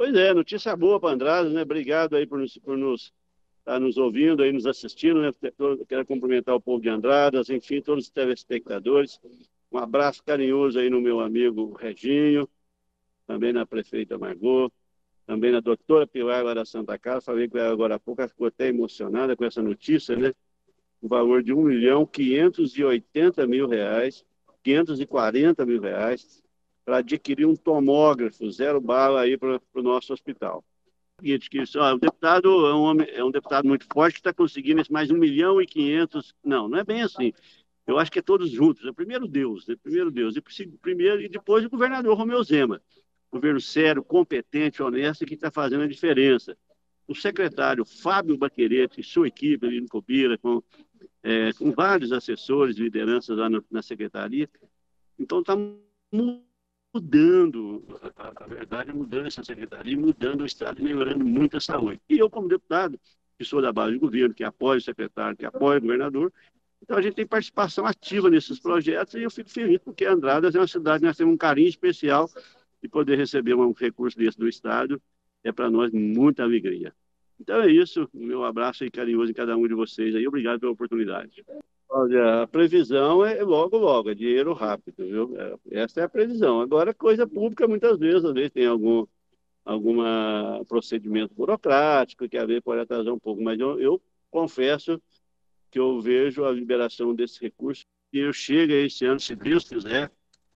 Pois é, notícia boa para Andradas, né? Obrigado aí por nos, por nos tá nos ouvindo aí, nos assistindo, né? Quero cumprimentar o povo de Andradas, enfim, todos os telespectadores. Um abraço carinhoso aí no meu amigo Reginho, também na prefeita Margot, também na doutora Pilar lá da Santa Casa. Falei com ela agora há pouco, ela ficou até emocionada com essa notícia, né? O valor de 1 milhão 580 mil reais, 540 mil reais, para adquirir um tomógrafo zero bala aí para o nosso hospital. O deputado é um, homem, é um deputado muito forte que está conseguindo mais 1 milhão e 500. Não, não é bem assim. Eu acho que é todos juntos. É primeiro Deus, né? primeiro Deus, e primeiro e depois o governador Romeu Zema. Governo sério, competente, honesto, que está fazendo a diferença. O secretário Fábio Baquerete e sua equipe ali no Copira, com, é, com vários assessores, lideranças lá no, na secretaria. Então está mudando, a, a verdade mudando essa secretaria, mudando o Estado, melhorando muito a saúde. E eu, como deputado, que sou da base do governo, que apoia o secretário, que apoia o governador, então a gente tem participação ativa nesses projetos e eu fico feliz porque Andradas é uma cidade que nós temos um carinho especial e poder receber um recurso desse do Estado é para nós muita alegria. Então é isso, meu abraço e carinhoso em cada um de vocês aí, obrigado pela oportunidade. Olha, a previsão é logo, logo, é dinheiro rápido, viu? É, essa é a previsão. Agora, coisa pública, muitas vezes, às vezes tem algum alguma procedimento burocrático que a ver pode atrasar um pouco, mas eu, eu confesso que eu vejo a liberação desse recurso e eu chego esse ano, se Deus quiser,